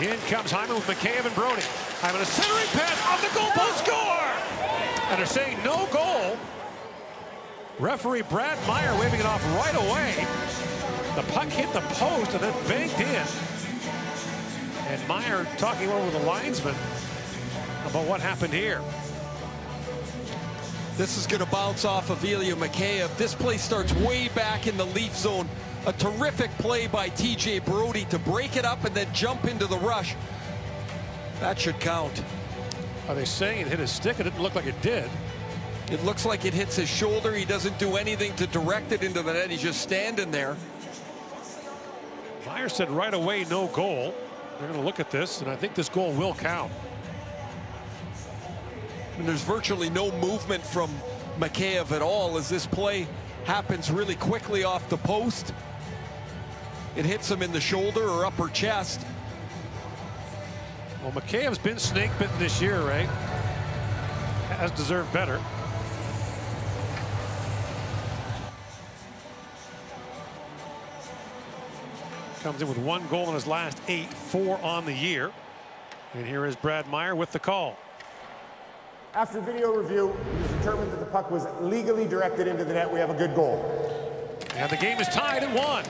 In comes Hyman with Mikheyev and Brodie. Hyman a centering pass off the goalpost score! And they're saying no goal. Referee Brad Meier waving it off right away. The puck hit the post and then banked in. And Meier talking over the linesman about what happened here. This is going to bounce off of Ilya Mikheyev. This play starts way back in the Leaf zone. A terrific play by TJ Brodie to break it up and then jump into the rush. That should count. Are they saying it hit his stick? It didn't look like it did. It looks like it hits his shoulder. He doesn't do anything to direct it into the net. He's just standing there. Meier said right away no goal. They're going to look at this, and I think this goal will count. And there's virtually no movement from Mikheyev at all as this play happens really quickly off the post. It hits him in the shoulder or upper chest. Well, Mikheyev's been snake bitten this year, right? Has deserved better. Comes in with one goal in his last eight, four on the year. And here is Brad Meier with the call. After video review, it was determined that the puck was legally directed into the net. We have a good goal. And the game is tied at one.